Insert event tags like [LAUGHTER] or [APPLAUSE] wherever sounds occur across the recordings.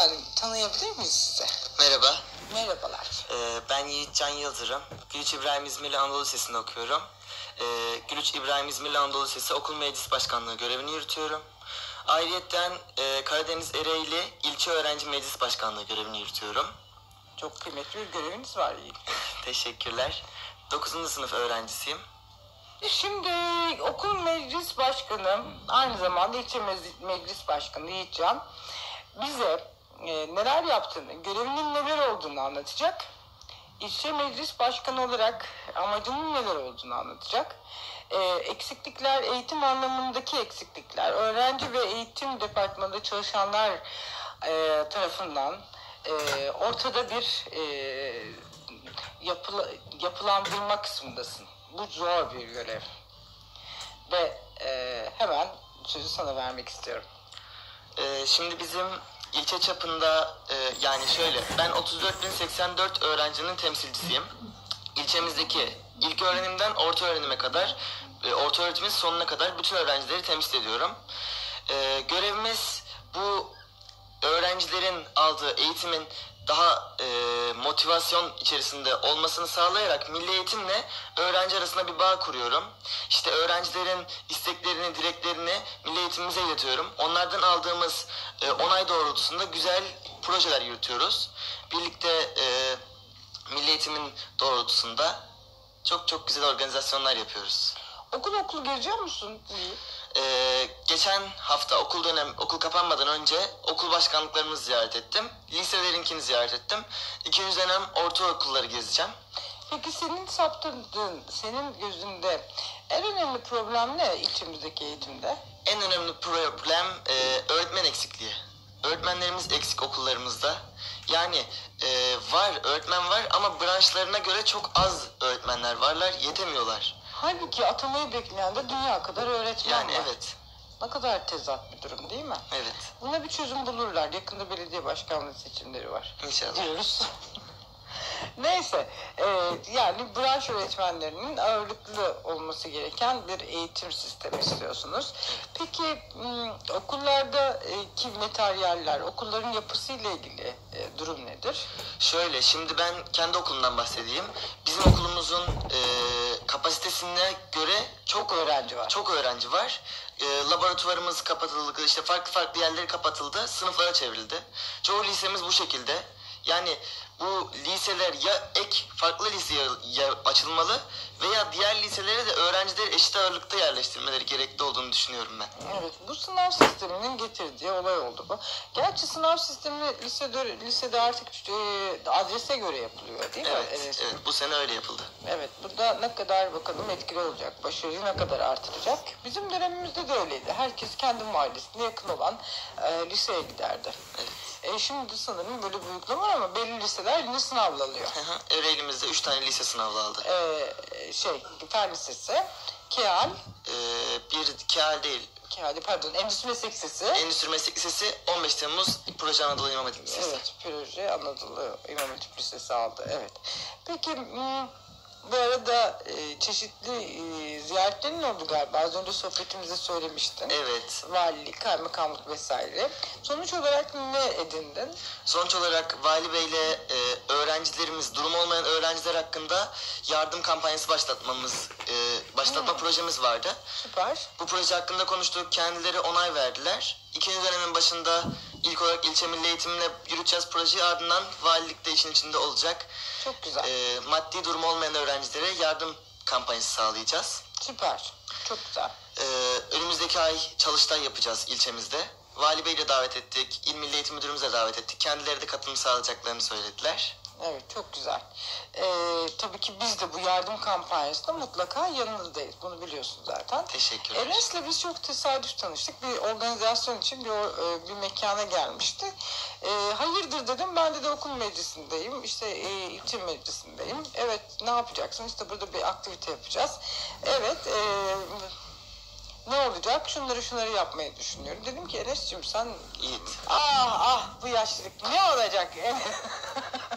efendim tanıyabilir miyiz size? Merhaba, Merhabalar. ee, ben Yiğit Can Yıldırım. Gülüç İbrahim İzmirli Anadolu Lisesi'nde okuyorum. Ee, Gülüç İbrahim İzmirli Anadolu Lisesi Okul Meclis Başkanlığı görevini yürütüyorum. Ayrıyeten e, Karadeniz Ereğli İlçe Öğrenci Meclis Başkanlığı görevini yürütüyorum. Çok kıymetli bir göreviniz var Yiğit. [LAUGHS] Teşekkürler. 9. sınıf öğrencisiyim. E, Şimdi okul meclis başkanı, aynı zamanda ilçe meclis, meclis başkanı Yiğitcan bize e, neler yaptığını, görevinin neler olduğunu anlatacak. İlçe meclis başkanı olarak amacının neler olduğunu anlatacak. E, eksiklikler, eğitim anlamındaki eksiklikler, öğrenci ve eğitim departmanında çalışanlar e, tarafından e, ortada bir e, yapıla, yapılandırma kısmındasın. Bu zor bir görev. Ve e, hemen sözü sana vermek istiyorum. Ee, şimdi bizim ilçe çapında e, yani şöyle ben 34.084 öğrencinin temsilcisiyim. İlçemizdeki ilk öğrenimden orta öğrenime kadar e, orta öğretimin sonuna kadar bütün öğrencileri temsil ediyorum. E, görevimiz bu öğrencilerin aldığı eğitimin daha e, motivasyon içerisinde olmasını sağlayarak milli eğitimle öğrenci arasında bir bağ kuruyorum. İşte öğrencilerin isteklerini, dileklerini milli eğitimimize iletiyorum. Onlardan aldığımız e, onay doğrultusunda güzel projeler yürütüyoruz. Birlikte e, milli eğitimin doğrultusunda çok çok güzel organizasyonlar yapıyoruz. Okul okul geziyor musun? Yiğit? Ee, geçen hafta okul dönem okul kapanmadan önce okul başkanlıklarımızı ziyaret ettim. Liselerinkini ziyaret ettim. İkinci dönem ortaokulları gezeceğim. Peki senin saptırdığın, senin gözünde en önemli problem ne ilçemizdeki eğitimde? En önemli problem e, öğretmen eksikliği. Öğretmenlerimiz eksik okullarımızda. Yani e, var öğretmen var ama branşlarına göre çok az öğretmenler varlar yetemiyorlar. Halbuki atamayı bekleyen de dünya kadar öğretmen Yani var. evet Ne kadar tezat bir durum değil mi? evet Buna bir çözüm bulurlar. Yakında belediye başkanlığı seçimleri var. inşallah. diyoruz. [LAUGHS] Neyse, e, yani branş öğretmenlerinin ağırlıklı olması gereken bir eğitim sistemi istiyorsunuz. Peki m, okullardaki materyaller, okulların yapısıyla ilgili e, durum nedir? Şöyle şimdi ben kendi okulumdan bahsedeyim. Bizim okulumuzun e, kapasitesine göre Çok öğrenci var. çok öğrenci var. E, laboratuvarımız kapatıldı, işte farklı farklı yerleri kapatıldı, sınıflara çevrildi. Çoğu lisemiz bu şekilde. Yani bu liseler ya ek farklı liseye ya açılmalı veya diğer liselere de öğrencileri eşit ağırlıkta yerleştirmeleri gerekli olduğunu düşünüyorum ben. Evet, bu sınav sisteminin getirdiği olay oldu bu. Gerçi sınav sistemi lisede, lisede artık e, adrese göre yapılıyor değil mi? Evet, Evet. evet bu sene öyle yapıldı. Evet, burada ne kadar bakalım etkili olacak, başarıyı ne kadar artıracak. Bizim dönemimizde de öyleydi. Herkes kendi mahallesine yakın olan e, liseye giderdi. Evet. E, şimdi sanırım böyle bir uygulama var ama belli liseler yine sınavla alıyor. Ereğlimizde 3 tane lise sınavı aldı. E, şey, Fen Lisesi, KEAL, Ee, bir KEAL değil, KEAL, pardon, Endüstri Meslek Lisesi. Endüstri Meslek Lisesi 15 Temmuz Proje Anadolu İmam Hatip Lisesi. Evet, proje Anadolu İmam Hatip Lisesi aldı. Evet. Peki hmm, bu arada e, çeşitli e, ziyaretlerin oldu galiba. Az önce sohbetimizde söylemiştin. Evet. Valilik, kaymakamlık vesaire. Sonuç olarak ne edindin? Sonuç olarak Vali Bey'le e, öğrencilerimiz, durum olmayan öğrenciler hakkında yardım kampanyası başlatmamız, e, başlatma projemiz vardı. Süper. Bu proje hakkında konuştuk, kendileri onay verdiler. İkinci dönemin başında ilk olarak ilçe milli eğitimle yürüteceğiz projeyi ardından valilik de işin içinde olacak. Çok güzel. E, maddi durumu olmayan öğrencilere yardım kampanyası sağlayacağız. Süper. Çok güzel. Ee, önümüzdeki ay çalıştay yapacağız ilçemizde. Vali Bey'i de davet ettik, İl Milli Eğitim Müdürümüzü de davet ettik. Kendileri de katılım sağlayacaklarını söylediler. Evet çok güzel. Ee, tabii ki biz de bu yardım kampanyasında mutlaka yanınızdayız. Bunu biliyorsun zaten. Teşekkürler. Enes'le biz çok tesadüf tanıştık. Bir organizasyon için bir, e, bir mekana gelmişti. E, hayırdır dedim. Ben de, de okul meclisindeyim. İşte e, ilçe meclisindeyim. Evet ne yapacaksın? İşte burada bir aktivite yapacağız. Evet e, ne olacak? Şunları şunları yapmayı düşünüyorum. Dedim ki Enes'cim sen Yiğit. ah ah bu yaşlılık ne olacak? [LAUGHS]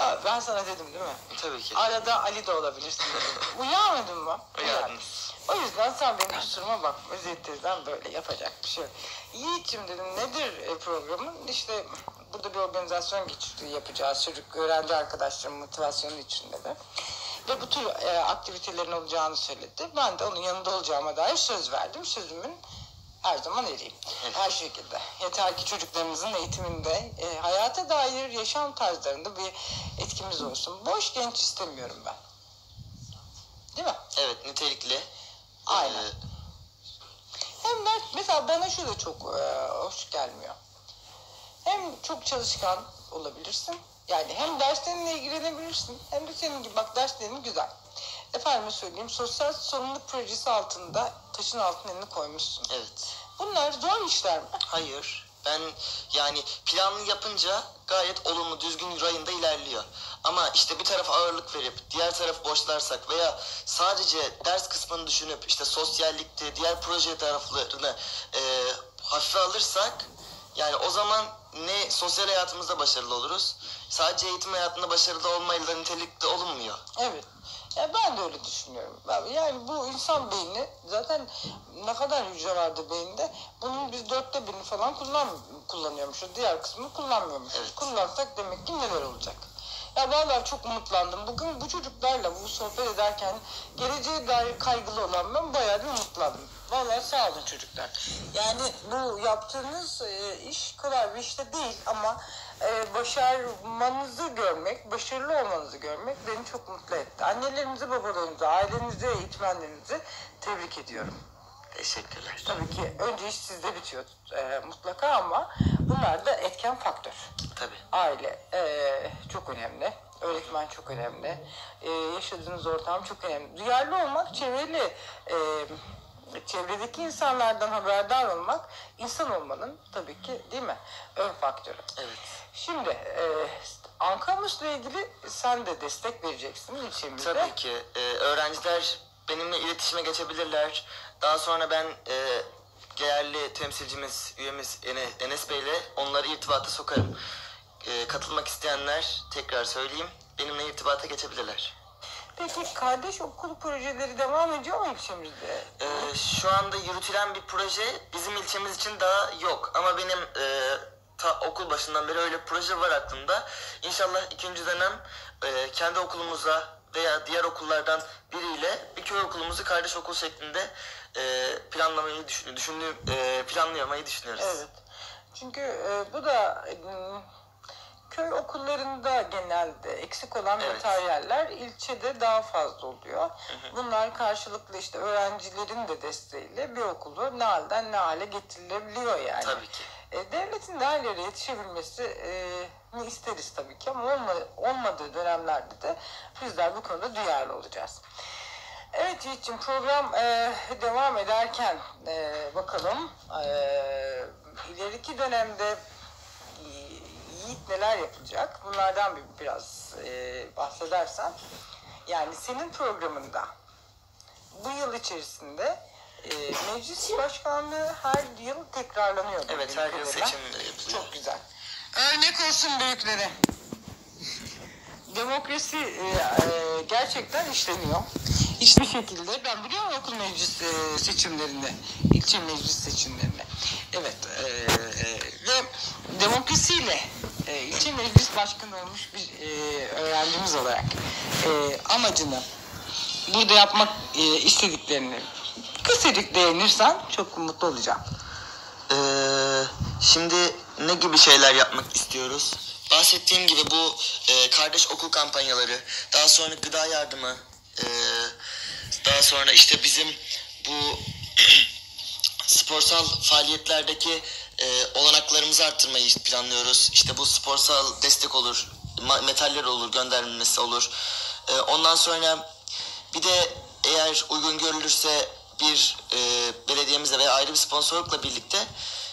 Ha, ben sana dedim değil mi? Tabii ki. Arada Ali de olabilirsin [LAUGHS] dedim. Uyanmadın mı? Uyardınız. O yüzden sen benim kusuruma bakma. Özet teyzem böyle yapacak bir şey yok. Yiğit'cim dedim nedir e, programın? İşte burada bir organizasyon geçirdi yapacağız. Çocuk öğrenci arkadaşlarım motivasyonu için dedi. Ve bu tür e, aktivitelerin olacağını söyledi. Ben de onun yanında olacağıma dair söz verdim. Sözümün her zaman eriyim. Her şekilde. Yeter ki çocuklarımızın eğitiminde, e, hayata dair yaşam tarzlarında bir etkimiz olsun. Boş genç istemiyorum ben. Değil mi? Evet nitelikli. Aynen. Ee, Hem de mesela bana şu da çok e, hoş gelmiyor. Hem çok çalışkan olabilirsin. Yani hem derslerinle ilgilenebilirsin hem de senin gibi bak derslerin güzel. Efendime söyleyeyim sosyal sorumluluk projesi altında taşın altına elini koymuşsun. evet. Bunlar zor işler mi? Hayır. Ben yani planlı yapınca gayet olumlu, düzgün rayında ilerliyor. Ama işte bir tarafa ağırlık verip diğer tarafı boşlarsak veya sadece ders kısmını düşünüp işte sosyallikte diğer proje taraflarını e, hafife alırsak yani o zaman ne sosyal hayatımızda başarılı oluruz. Sadece eğitim hayatında başarılı olmayla nitelikli olunmuyor. Evet. Ya ben de öyle düşünüyorum. Yani bu insan beyni zaten ne kadar hücre vardı beyinde bunun biz dörtte birini falan kullan, kullanıyormuşuz. Diğer kısmını kullanmıyormuşuz. Evet. Kullansak demek ki neler olacak? Ya vallahi çok umutlandım. Bugün bu çocuklarla bu sohbet ederken geleceğe dair kaygılı olan ben bayağı bir umutlandım. Vallahi sağ olun çocuklar. Yani bu yaptığınız e, iş kolay bir iş de değil ama e, başarmanızı görmek, başarılı olmanızı görmek beni çok mutlu etti. Annelerinizi, babalarınızı, ailenizi, eğitmenlerinizi tebrik ediyorum. Teşekkürler. Tabii ki önce iş sizde bitiyor e, mutlaka ama bunlar da etken faktör. Tabii. Aile e, çok önemli. Öğretmen çok önemli. E, yaşadığınız ortam çok önemli. Duyarlı olmak, çevreli e, çevredeki insanlardan haberdar olmak insan olmanın tabii ki değil mi? Ön faktörü. Evet. Şimdi e, Ankamus'la ilgili sen de destek vereceksin ilçemizde. Tabii ki. Ee, öğrenciler benimle iletişime geçebilirler. Daha sonra ben e, değerli temsilcimiz, üyemiz Ene- Enes Bey ile onları irtibata sokarım. Ee, katılmak isteyenler tekrar söyleyeyim. Benimle irtibata geçebilirler. Peki kardeş okul projeleri devam ediyor mu ilçemizde? Ee, şu anda yürütülen bir proje bizim ilçemiz için daha yok. Ama benim e, ta okul başından beri öyle proje var aklımda. İnşallah ikinci dönem e, kendi okulumuza veya diğer okullardan biriyle bir köy okulumuzu kardeş okul şeklinde e, planlamayı düşün, düşündüğüm, e, planlamayı düşünüyoruz. Evet. Çünkü e, bu da e, köy okullarında genelde eksik olan Evet. materyaller ilçede daha fazla oluyor. Bunlar karşılıklı işte öğrencilerin de desteğiyle bir okulu ne halden ne hale getirilebiliyor yani. Tabii ki. E, devletin de her yere yetişebilmesi e, isteriz tabii ki ama olma, olmadığı dönemlerde de bizler bu konuda duyarlı olacağız. Evet Yiğit'ciğim program e, devam ederken e, bakalım e, ileriki dönemde Yiğit neler yapacak? Bunlardan bir biraz e, bahsedersen. Yani senin programında bu yıl içerisinde e, meclis başkanlığı her yıl tekrarlanıyor. Evet her yıl kadarıyla. seçim yapılıyor. Çok güzel. Örnek olsun büyüklere. Demokrasi e, e, gerçekten işleniyor. Hiçbir şekilde ben biliyorum okul meclis e, seçimlerinde, ilçe meclis seçimlerinde. Evet e, e, ve demokrasiyle e, ilçe meclis başkanı olmuş bir e, öğrencimiz olarak e, amacını burada yapmak e, istediklerini kısacık değinirsen çok mutlu olacağım. Ee, şimdi ne gibi şeyler yapmak istiyoruz? Bahsettiğim gibi bu e, kardeş okul kampanyaları, daha sonra gıda yardımı, e, daha sonra işte bizim bu [CLEARS THROAT] sporsal faaliyetlerdeki e, olanaklarımızı arttırmayı planlıyoruz. İşte bu sporsal destek olur, metaller olur, gönderilmesi olur. E, ondan sonra bir de eğer uygun görülürse bir e, belediyemizle veya ayrı bir sponsorlukla birlikte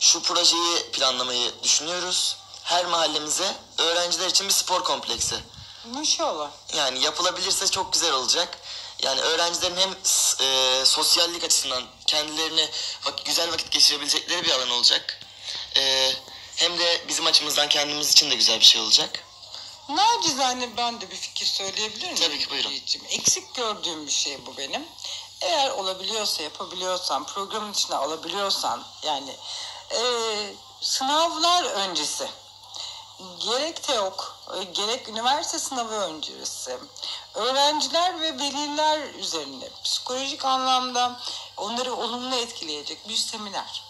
şu projeyi planlamayı düşünüyoruz. Her mahallemize öğrenciler için bir spor kompleksi. İnşallah. Yani yapılabilirse çok güzel olacak. Yani öğrencilerin hem e, sosyallik açısından kendilerini vak- güzel vakit geçirebilecekleri bir alan olacak. E, hem de bizim açımızdan kendimiz için de güzel bir şey olacak. Nacizane ben de bir fikir söyleyebilir miyim? Tabii ki, buyurun. Yiğit'ciğim? Eksik gördüğüm bir şey bu benim. Eğer olabiliyorsa, yapabiliyorsan, programın içine alabiliyorsan yani e, sınavlar öncesi gerek TEOK, e, gerek üniversite sınavı öncesi öğrenciler ve veliler üzerine psikolojik anlamda onları olumlu etkileyecek bir seminer.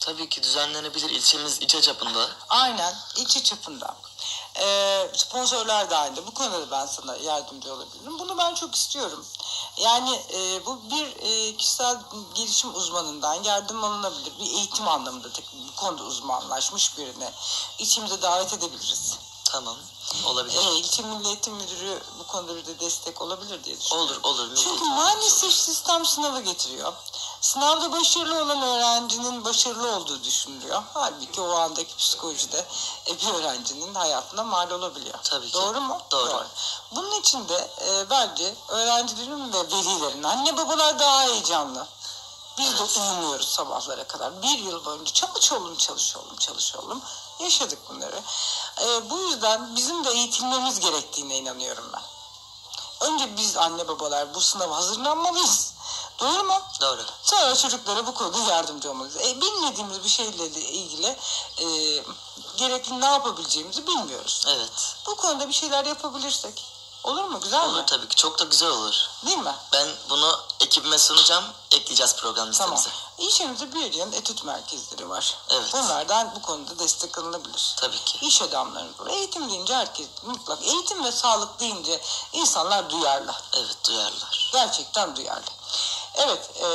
Tabii ki düzenlenebilir ilçemiz ilçe çapında. Aynen ilçe çapında. Ee, sponsorlar da aynı. Bu konuda da ben sana yardımcı olabilirim. Bunu ben çok istiyorum. Yani e, bu bir e, kişisel gelişim uzmanından yardım alınabilir. Bir eğitim anlamında bu konuda uzmanlaşmış birini içimize davet edebiliriz. Tamam. Olabilir. Ee, Eğitim Müdürü bu konuda bize destek olabilir diye düşünüyorum. Olur olur. Çünkü maalesef sistem sınavı getiriyor. Sınavda başarılı olan öğrencinin başarılı olduğu düşünülüyor. Halbuki o andaki psikolojide e, bir öğrencinin hayatına mal olabiliyor. Tabii ki. Doğru mu? Doğru. Bunun için de e, bence öğrencilerin ve velilerin, anne babalar daha heyecanlı. Biz de uyumuyoruz sabahlara kadar. Bir yıl boyunca çalışalım, çalışalım, çalışalım. Yaşadık bunları. E, bu yüzden bizim de eğitilmemiz gerektiğine inanıyorum ben. Önce biz anne babalar bu sınava hazırlanmalıyız. Doğru mu? Doğru. Sonra çocuklara bu konuda yardımcı olmalıyız. E, bilmediğimiz bir şeyle ilgili e, gerekli ne yapabileceğimizi bilmiyoruz. Evet. Bu konuda bir şeyler yapabilirsek olur mu? Güzel Olur mi? tabii ki. Çok da güzel olur. Değil mi? Ben bunu ekibime sunacağım. Ekleyeceğiz program Tamam. listemize. İşimizde bir yıl etüt merkezleri var. Evet. Bunlardan bu konuda destek alınabilir. Tabii ki. İş adamlarımız var. Eğitim deyince herkes mutlak. Eğitim ve sağlık deyince insanlar duyarlı. Evet duyarlar. Gerçekten duyarlı. Evet, e,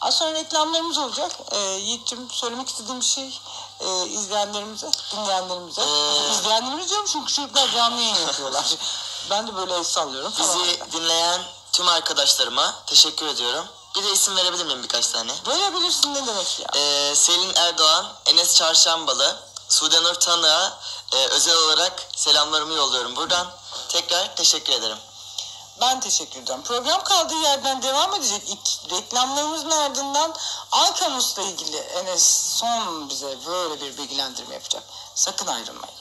az sonra reklamlarımız olacak. E, Yiğit'cim söylemek istediğim bir şey e, izleyenlerimize, dinleyenlerimize. Ee, İzleyenlerimiz diyorum çünkü çocuklar canlı yayın yapıyorlar. [LAUGHS] ben de böyle el sallıyorum falan. Bizi dinleyen tüm arkadaşlarıma teşekkür ediyorum. Bir de isim verebilir miyim birkaç tane? Verebilirsin ne demek ya? Ee, Selin Erdoğan, Enes Çarşambalı, Sudenur Tanık'a e, özel olarak selamlarımı yolluyorum buradan. Tekrar teşekkür ederim. Ben teşekkür ederim. Program kaldığı yerden devam edecek. İlk reklamlarımızın ardından Alkamus'la ilgili Enes son bize böyle bir bilgilendirme yapacak. Sakın ayrılmayın.